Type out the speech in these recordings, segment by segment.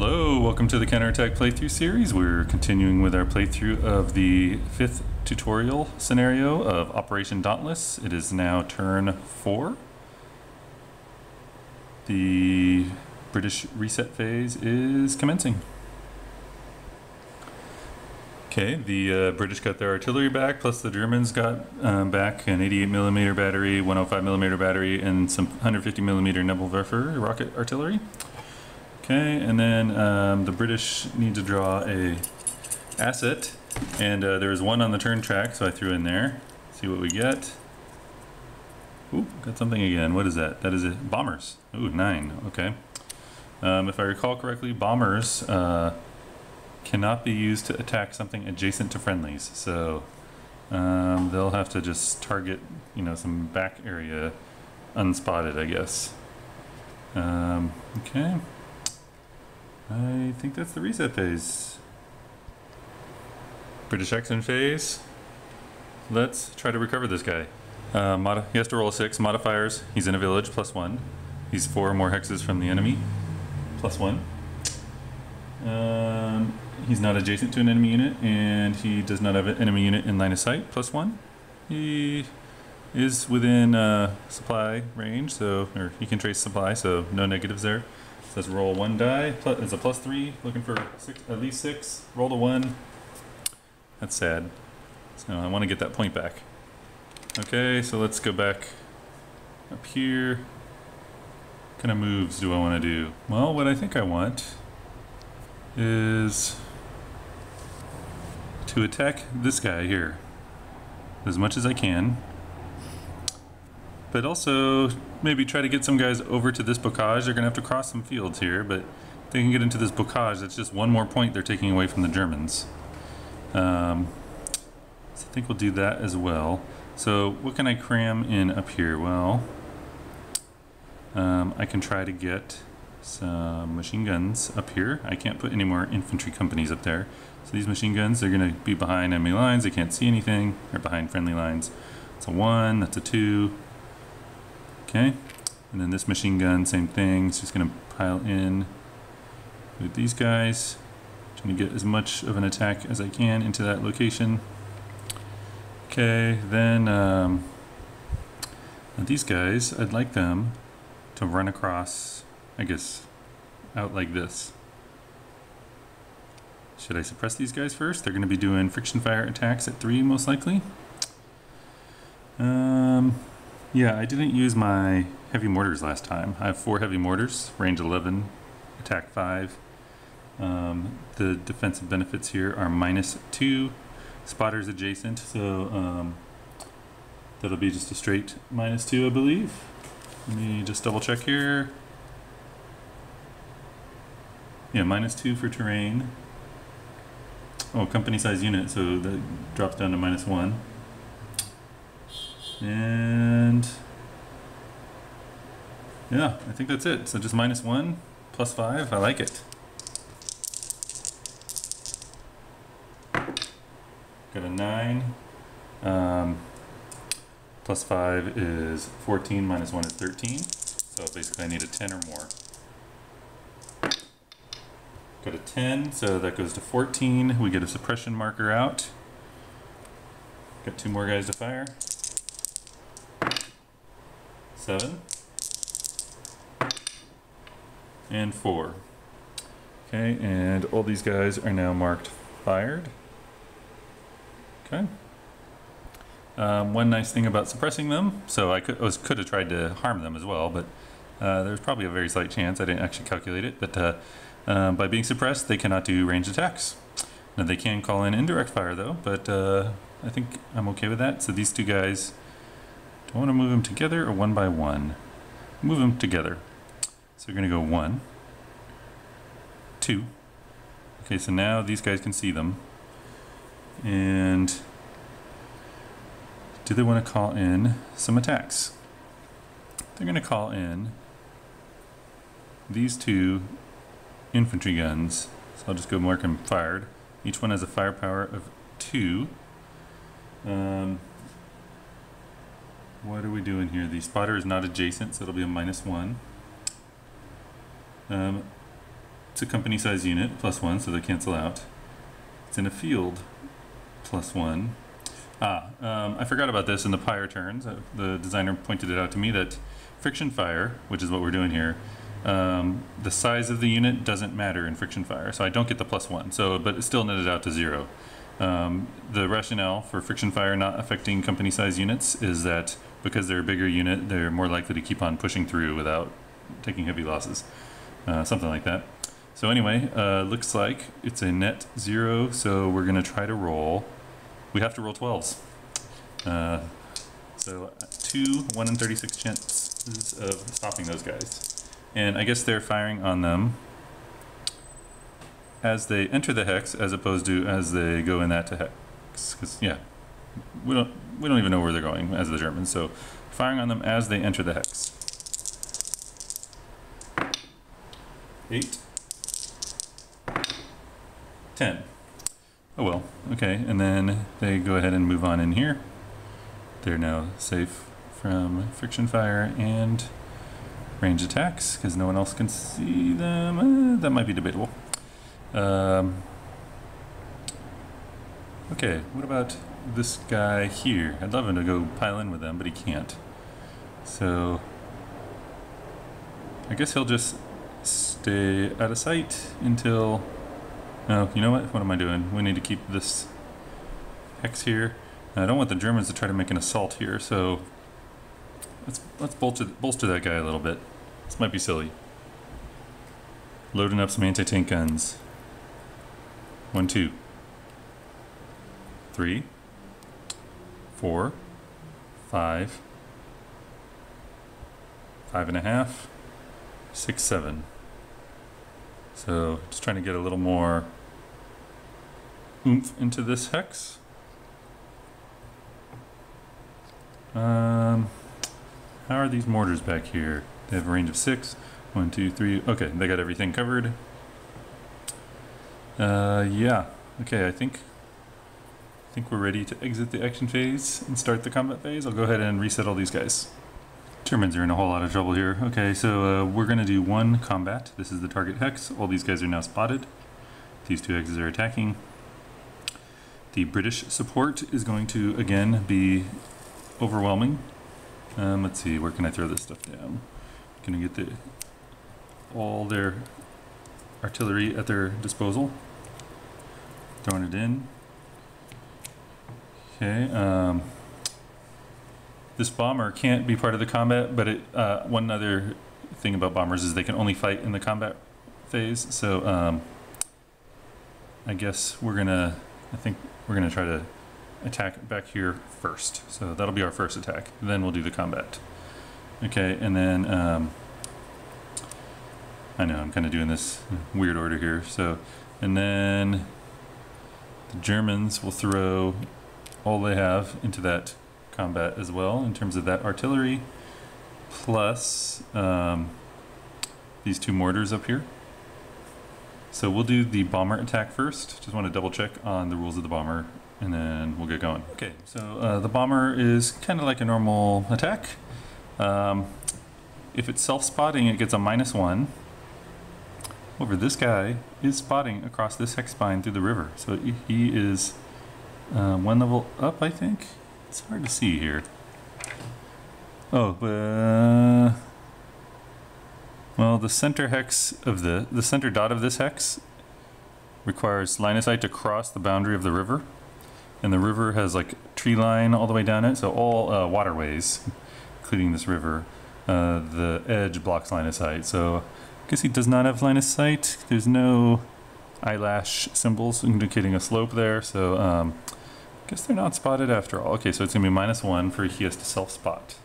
Hello, welcome to the Counterattack playthrough series. We're continuing with our playthrough of the fifth tutorial scenario of Operation Dauntless. It is now turn four. The British reset phase is commencing. Okay, the uh, British got their artillery back, plus the Germans got um, back an 88 millimeter battery, 105 millimeter battery, and some 150 millimeter Nebelwerfer rocket artillery. Okay, and then um, the British need to draw a asset, and uh, one on the turn track, so I threw in there. See what we get. Ooh, got something again. What is that? That is it. Bombers. Ooh, nine. Okay. Um, if I recall correctly, bombers uh, cannot be used to attack something adjacent to friendlies. So um, they'll have to just target, you know, some back area unspotted, I guess. Um, okay. I think that's the reset phase. British action phase. Let's try to recover this guy. Uh, he has to roll a six. Modifiers. He's in a village, plus one. He's four more hexes from the enemy, plus one. Um, he's not adjacent to an enemy unit, and he does not have an enemy unit in line of sight, plus one. He is within uh, supply range, so or he can trace supply, so no negatives there. Says roll one die. It's a plus three. Looking for six, at least six. Roll a one. That's sad. So I want to get that point back. Okay, so let's go back up here. What kind of moves do I want to do? Well, what I think I want is to attack this guy here as much as I can. But also maybe try to get some guys over to this bocage. They're going to have to cross some fields here, but they can get into this bocage, that's just one more point they're taking away from the Germans. Um, so I think we'll do that as well. So what can I cram in up here? Well, um, I can try to get some machine guns up here. I can't put any more infantry companies up there. So these machine guns, they're going to be behind enemy lines. They can't see anything. They're behind friendly lines. It's a one, that's a two. Okay, and then this machine gun, same thing. It's just going to pile in with these guys. Trying to get as much of an attack as I can into that location. Okay, then um, these guys, I'd like them to run across, I guess, out like this. Should I suppress these guys first? They're going to be doing friction fire attacks at 3 most likely. Um, yeah, I didn't use my heavy mortars last time. I have four heavy mortars, range 11, attack 5. Um, the defensive benefits here are minus 2, spotters adjacent, so um, that'll be just a straight minus 2, I believe. Let me just double check here. Yeah, minus 2 for terrain. Oh, company size unit, so that drops down to minus 1. And yeah, I think that's it. So just minus one, plus five. I like it. Got a nine. Um, plus five is 14, minus one is 13. So basically I need a 10 or more. Got a 10, so that goes to 14. We get a suppression marker out. Got two more guys to fire seven, and four. Okay, and all these guys are now marked fired. Okay. Um, one nice thing about suppressing them, so I could, was, could have tried to harm them as well, but uh, there's probably a very slight chance, I didn't actually calculate it, but uh, uh, by being suppressed, they cannot do ranged attacks. Now they can call in indirect fire though, but uh, I think I'm okay with that. So these two guys do I want to move them together or one by one? Move them together. So we're going to go one, two. Okay, so now these guys can see them. And do they want to call in some attacks? They're going to call in these two infantry guns. So I'll just go mark them fired. Each one has a firepower of two. Um, what are we doing here? The spotter is not adjacent, so it'll be a minus one. Um, It's a company size unit, plus one, so they cancel out. It's in a field, plus one. Ah, um, I forgot about this in the pyre turns. Uh, the designer pointed it out to me that friction fire, which is what we're doing here, um, the size of the unit doesn't matter in friction fire, so I don't get the plus one. So, but it's still netted out to zero. Um, the rationale for friction fire not affecting company size units is that because they're a bigger unit, they're more likely to keep on pushing through without taking heavy losses, uh, something like that. So anyway, uh, looks like it's a net zero, so we're gonna try to roll. We have to roll 12s. Uh, so two, one in 36 chances of stopping those guys. And I guess they're firing on them as they enter the hex as opposed to as they go in that to hex. Because, yeah, we don't, we don't even know where they're going as the Germans. So firing on them as they enter the hex. Eight. Ten. Oh well, okay, and then they go ahead and move on in here. They're now safe from friction fire and range attacks because no one else can see them. Uh, that might be debatable. Um, okay, what about this guy here? I'd love him to go pile in with them, but he can't. So I guess he'll just stay out of sight until no, you know what? What am I doing? We need to keep this hex here. I don't want the Germans to try to make an assault here, so let's let's bolster, bolster that guy a little bit. This might be silly. Loading up some anti-tank guns. One, two, three, four, five, five and a half, six, seven. So just trying to get a little more oomph into this hex. Um, how are these mortars back here? They have a range of six. One, two, three. Okay, they got everything covered. Uh, yeah. Okay, I think I think we're ready to exit the action phase and start the combat phase. I'll go ahead and reset all these guys. Germans are in a whole lot of trouble here. Okay, so uh, we're going to do one combat. This is the target hex. All these guys are now spotted. These two hexes are attacking. The British support is going to, again, be overwhelming. Um, let's see, where can I throw this stuff down? I get the all their artillery at their disposal? Throwing it in. Okay, um, this bomber can't be part of the combat, but it, uh, one other thing about bombers is they can only fight in the combat phase. So um, I guess we're gonna, I think we're gonna try to attack back here first. So that'll be our first attack. Then we'll do the combat. Okay, and then um, I know I'm kind of doing this weird order here. So, and then the Germans will throw all they have into that combat as well in terms of that artillery plus um, these two mortars up here. So we'll do the bomber attack first. Just want to double check on the rules of the bomber and then we'll get going. Okay, so uh, the bomber is kind of like a normal attack. Um, if it's self-spotting, it gets a minus one. Over this guy is spotting across this hex spine through the river. So he is uh, one level up, I think. It's hard to see here. Oh, uh, well, the center hex of the, the center dot of this hex requires line of sight to cross the boundary of the river. And the river has like tree line all the way down it, so all uh, waterways, including this river, uh, the edge blocks line of sight. So guess he does not have line of sight. There's no eyelash symbols indicating a slope there, so um, I guess they're not spotted after all. Okay, so it's gonna be minus one for he has to self-spot.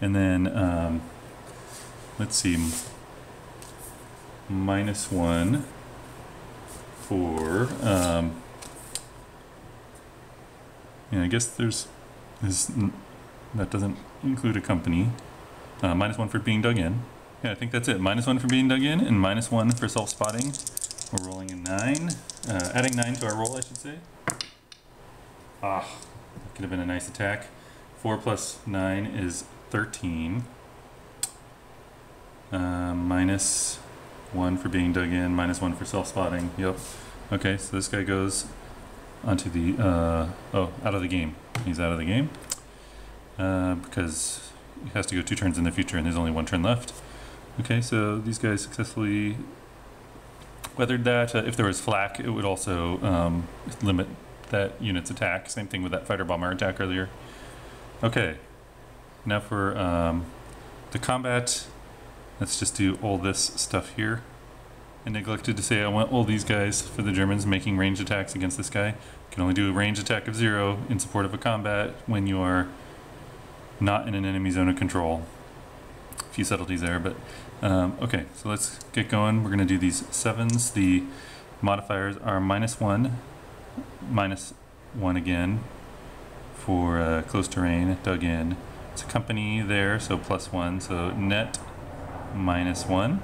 And then, um, let's see, minus one for, um, yeah, I guess there's, is, that doesn't include a company. Uh, minus one for being dug in. Yeah, I think that's it. Minus one for being dug in and minus one for self-spotting. We're rolling a nine, uh, adding nine to our roll, I should say. Ah, that could have been a nice attack. Four plus nine is 13. Uh, minus one for being dug in, minus one for self-spotting. Yep. Okay, so this guy goes onto the, uh, oh, out of the game. He's out of the game. Uh, because he has to go two turns in the future and there's only one turn left. Okay, so these guys successfully weathered that. Uh, if there was flak, it would also um, limit that unit's attack. Same thing with that fighter bomber attack earlier. Okay, now for um, the combat. Let's just do all this stuff here. I neglected to say I want all these guys for the Germans making range attacks against this guy. You can only do a range attack of zero in support of a combat when you are not in an enemy zone of control. Few subtleties there, but um, okay, so let's get going. We're going to do these sevens. The modifiers are minus one, minus one again for uh, close terrain, dug in. It's a company there, so plus one, so net minus one.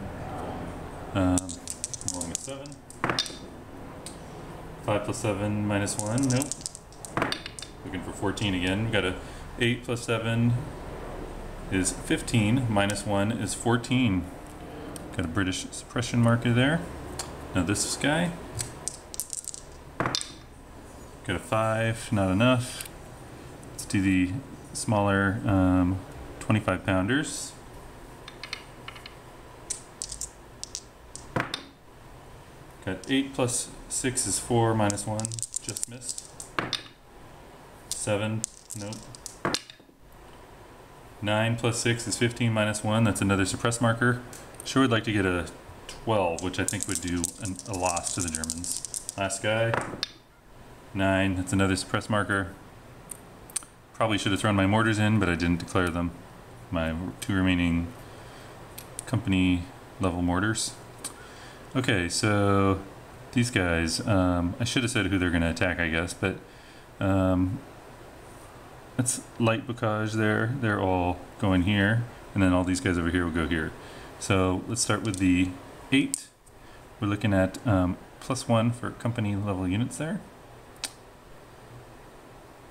Um, rolling a seven. Five plus seven minus one, nope. Looking for 14 again. We've got a 8 plus 7 is 15, minus 1 is 14. Got a British suppression marker there. Now this guy. Got a 5, not enough. Let's do the smaller um, 25 pounders. Got 8 plus 6 is 4, minus 1, just missed. 7, nope. 9 plus 6 is 15 minus 1. That's another suppress marker. Sure would like to get a 12, which I think would do an, a loss to the Germans. Last guy. 9. That's another suppress marker. Probably should have thrown my mortars in, but I didn't declare them. My two remaining company level mortars. Okay, so these guys, um, I should have said who they're going to attack, I guess, but um, that's light bocage there. They're all going here, and then all these guys over here will go here. So let's start with the 8. We're looking at um, plus 1 for company level units there.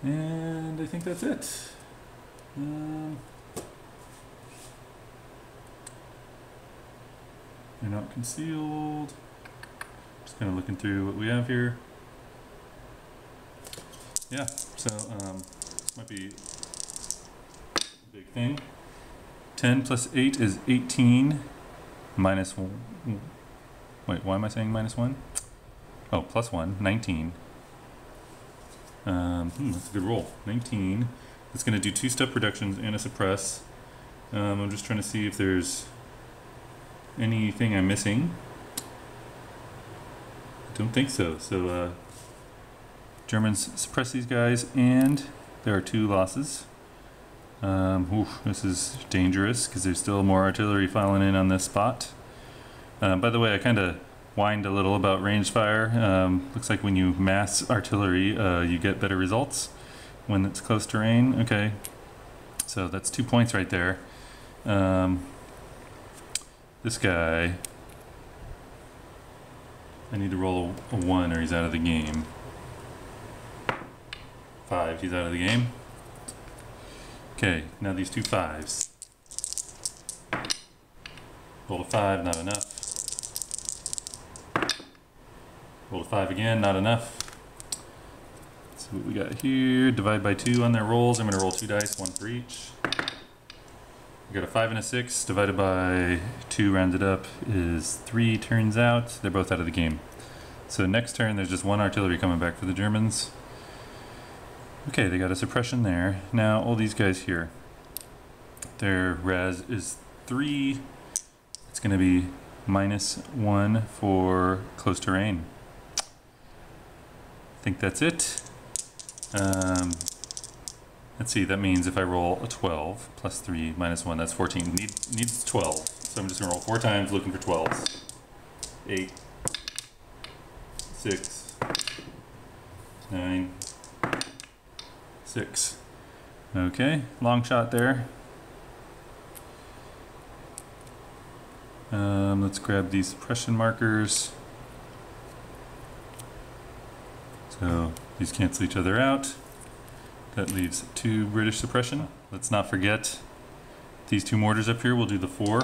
And I think that's it. Um, they're not concealed. Just kind of looking through what we have here. Yeah, so um, might be a big thing. 10 plus 8 is 18 minus 1. Wait, why am I saying minus 1? Oh, plus 1, 19. Um, hmm, that's a good roll. 19. It's going to do two step reductions and a suppress. Um, I'm just trying to see if there's anything I'm missing. I don't think so. So, uh, Germans suppress these guys, and there are two losses. Um, oof, this is dangerous because there's still more artillery filing in on this spot. Uh, by the way, I kind of whined a little about range fire. Um, looks like when you mass artillery, uh, you get better results when it's close terrain. Okay, so that's two points right there. Um, this guy, I need to roll a, a one or he's out of the game. Five, he's out of the game. Okay, now these two fives. Roll a five, not enough. Roll a five again, not enough. Let's see what we got here. Divide by two on their rolls. I'm gonna roll two dice, one for each. We got a five and a six divided by two rounded up is three turns out. They're both out of the game. So next turn there's just one artillery coming back for the Germans. Okay, they got a suppression there. Now all these guys here, their RAS is three. It's gonna be minus one for close terrain. I think that's it. Um, let's see, that means if I roll a 12 plus 3 minus 1, that's 14. Need, needs 12. So I'm just going to roll four times looking for 12s. 8, 6, 9, 6. Okay, long shot there. Um, let's grab these suppression markers. So these cancel each other out. That leaves two British suppression. Let's not forget these two mortars up here We'll do the four.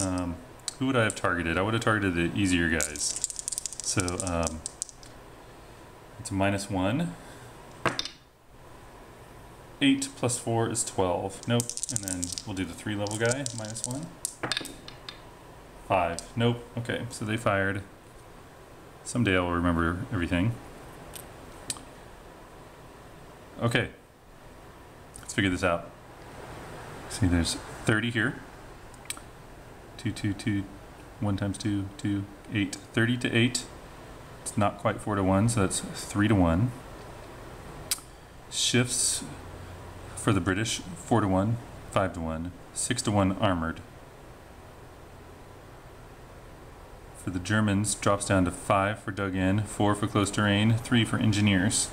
Um, Who would I have targeted? I would have targeted the easier guys. So, um, it's a minus one. Eight plus four is 12. Nope. And then we'll do the three level guy, minus one. Five. Nope. Okay, so they fired. Someday I'll remember everything. Okay. Let's figure this out. See, there's 30 here. 2, 2, 2, 1 times 2, 2, 8. 30 to 8. It's not quite 4 to 1, so that's 3 to 1. Shifts for the British 4 to 1, 5 to 1, 6 to 1 armored. For the Germans, drops down to 5 for dug in, 4 for close terrain, 3 for engineers.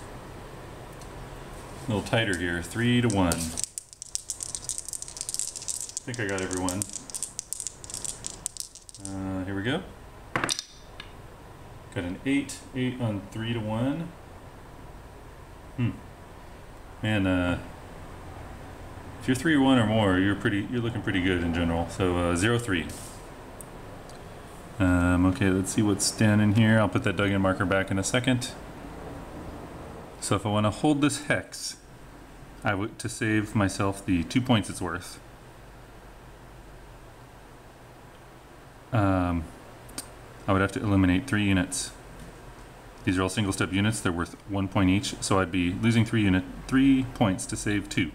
A little tighter here, 3 to 1. I think I got everyone. Uh, here we go. Got an 8, 8 on 3 to 1. Hmm. Man, uh, if you're 3 or 1 or more, you're pretty you're looking pretty good in general. So uh, 0 3. Um, okay, let's see what's down in here. I'll put that dug in marker back in a second. So if I want to hold this hex, I would to save myself the two points it's worth. Um, I would have to eliminate three units. These are all single step units, they're worth one point each, so I'd be losing three unit three points to save two.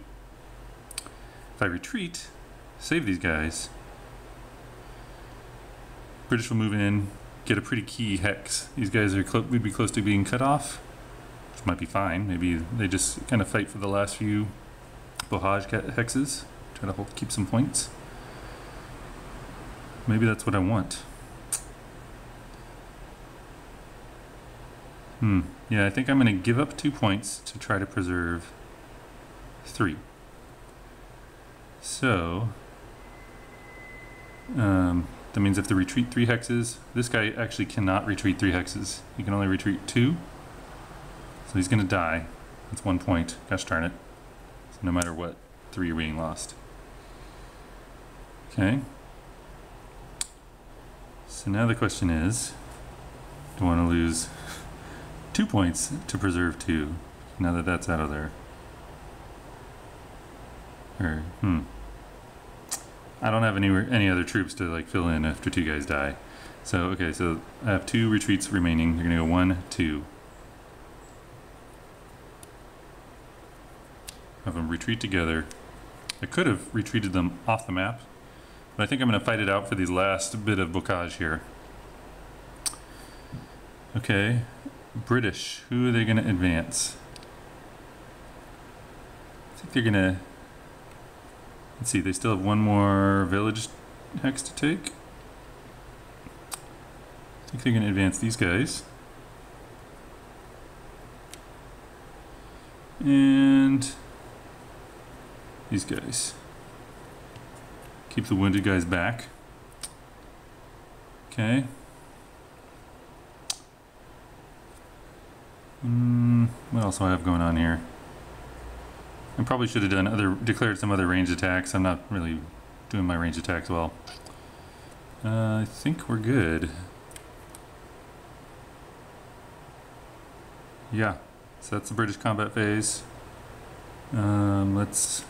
I retreat, save these guys, British will move in, get a pretty key hex. These guys are would be close to being cut off, which might be fine. Maybe they just kind of fight for the last few bocage hexes, try to keep some points. Maybe that's what I want. Hmm. Yeah, I think I'm going to give up two points to try to preserve three. So, um, that means if they retreat three hexes, this guy actually cannot retreat three hexes. He can only retreat two. So he's going to die. That's one point. Gosh darn it. So no matter what, three are being lost. Okay. So now the question is, do I want to lose two points to preserve two, now that that's out of there? Or, hmm. I don't have any any other troops to like fill in after two guys die. So, okay, so I have two retreats remaining. They're to go one, two. Have them retreat together. I could have retreated them off the map, but I think I'm going to fight it out for the last bit of bocage here. Okay, British. Who are they going to advance? I think they're going to. Let's see, they still have one more village hex to take. I think they're going to advance these guys. And these guys. Keep the wounded guys back. Okay. Mm, what else do I have going on here? I probably should have done other declared some other range attacks. I'm not really doing my range attacks well. Uh, I think we're good. Yeah, so that's the British combat phase. Um, let's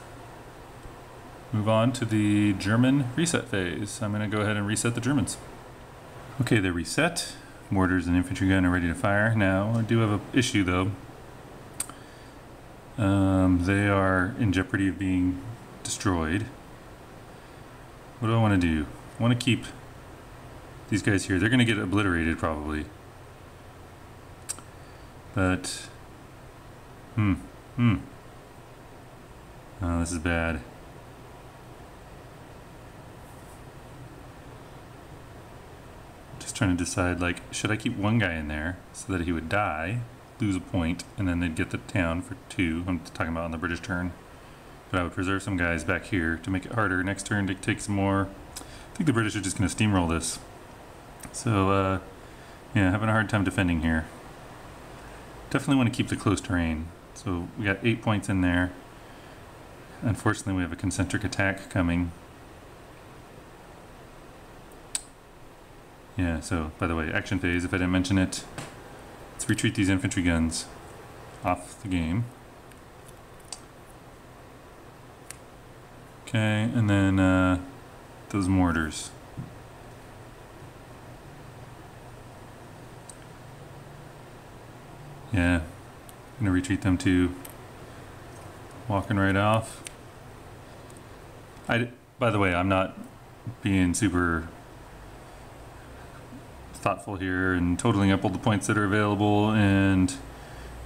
move on to the German reset phase. I'm going to go ahead and reset the Germans. Okay, they're reset. Mortars and infantry gun are ready to fire. Now, I do have an issue though. Um, they are in jeopardy of being destroyed. What do I want to do? I want to keep these guys here. They're going to get obliterated probably. But, hmm, hmm. Oh, this is bad. Just trying to decide, like, should I keep one guy in there so that he would die, lose a point, and then they'd get the town for two? I'm talking about on the British turn. But I would preserve some guys back here to make it harder next turn to take some more. I think the British are just going to steamroll this. So, uh, yeah, having a hard time defending here. Definitely want to keep the close terrain. So we got eight points in there. Unfortunately, we have a concentric attack coming. Yeah, so, by the way, action phase, if I didn't mention it, let's retreat these infantry guns off the game. Okay, and then uh, those mortars. Yeah, gonna retreat them too. Walking right off. I, by the way, I'm not being super thoughtful here and totaling up all the points that are available and,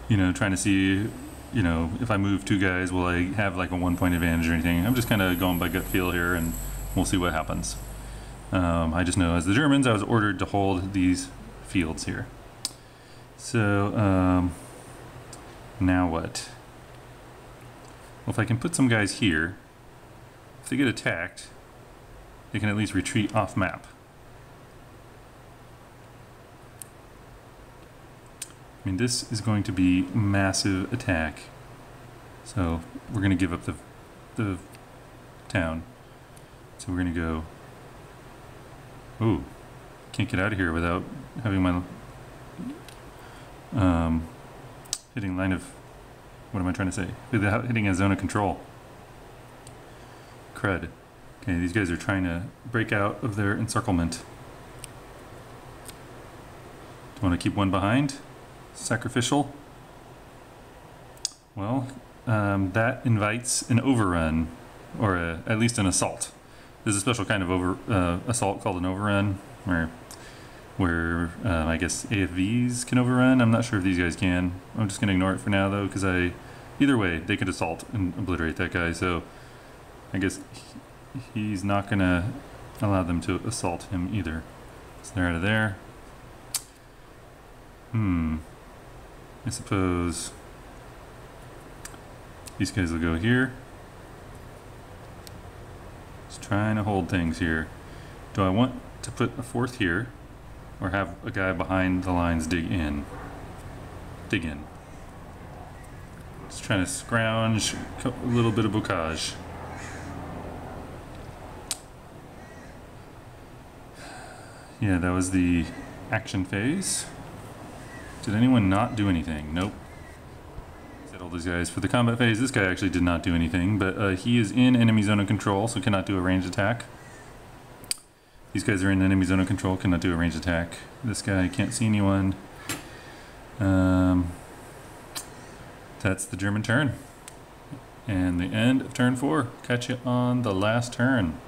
you know, trying to see, you know, if I move two guys, will I have like a one point advantage or anything? I'm just kind of going by gut feel here and we'll see what happens. Um, I just know as the Germans, I was ordered to hold these fields here. So, um, now what? Well, if I can put some guys here, if they get attacked, they can at least retreat off map. I mean, this is going to be massive attack. So we're going to give up the, the town. So we're going to go. Ooh, can't get out of here without having my um, hitting line of. What am I trying to say? Without hitting a zone of control. Cred. Okay, these guys are trying to break out of their encirclement. Do you want to keep one behind? Sacrificial? Well, um, that invites an overrun, or a, at least an assault. There's a special kind of over uh, assault called an overrun, where where um, I guess AFVs can overrun. I'm not sure if these guys can. I'm just gonna ignore it for now though, because I, either way, they could assault and obliterate that guy. So, I guess he- he's not gonna allow them to assault him either. So they're out of there. Hmm. I suppose these guys will go here. Just trying to hold things here. Do I want to put a fourth here? Or have a guy behind the lines dig in? Dig in. Just trying to scrounge a little bit of bocage. Yeah, that was the action phase. Did anyone not do anything? Nope. Said all these guys for the combat phase. This guy actually did not do anything, but uh, he is in enemy zone of control, so cannot do a ranged attack. These guys are in enemy zone of control, cannot do a ranged attack. This guy can't see anyone. Um, that's the German turn. And the end of turn four. Catch you on the last turn.